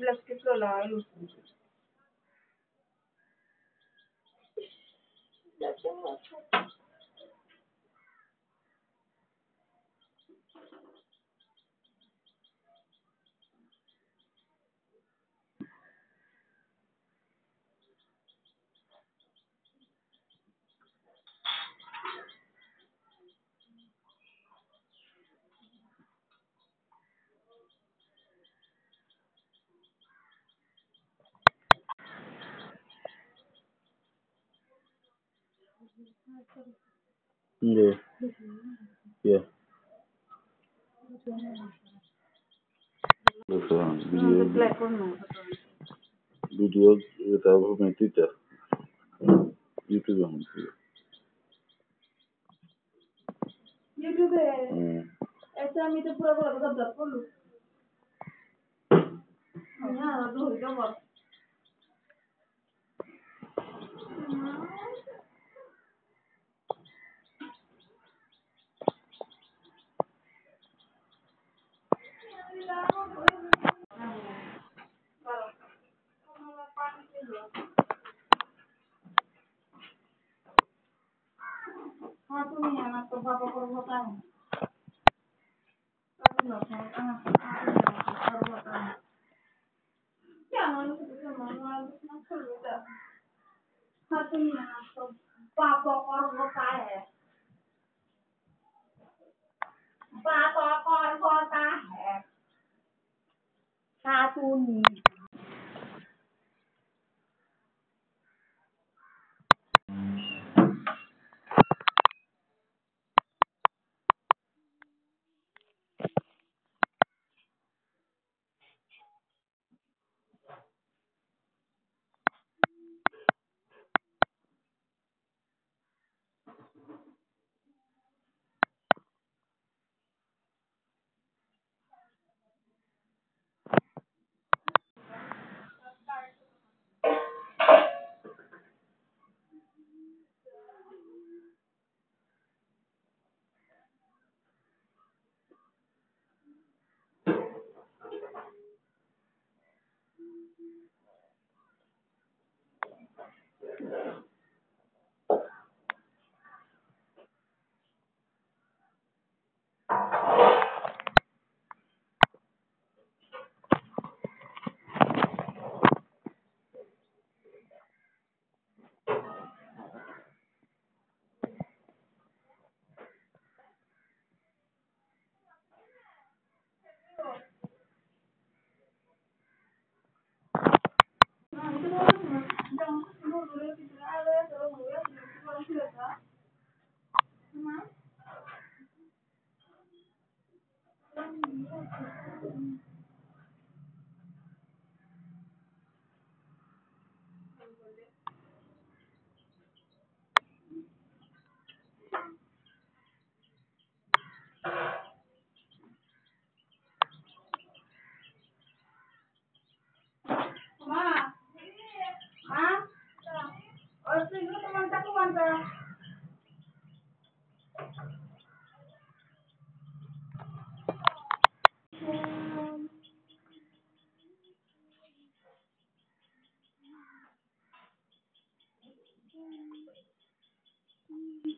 las que solo los cursos. जी Yeah. Mesela biliyorum. Biliyoruz etrafı metita. YouTube olması. YouTube है ऐसा मैं तो पूरा पूरा सब दस को लूँ हाँ तो हो गया बस ปลาปอคอนคอตาแหกปลาตูนี้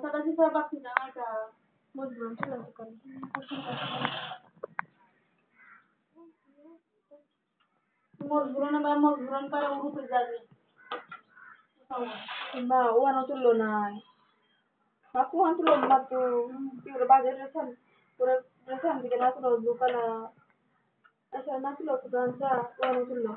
Sa kasih sa bakit na. Mau belum lah kan. Mau buron na ba? Mau buron para urut terjadi. Ba, uwan ang tulo na. Aku ang tulo matu. Tiura ba jadi resan. Pura resan di kana tulo buka na. Asa na tulo tu dansa uwan ang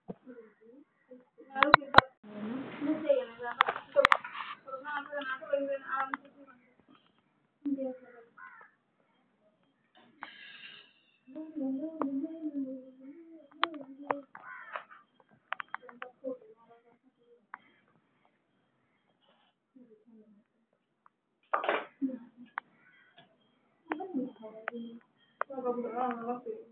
அப்புறம் நல்லா செய்யணும்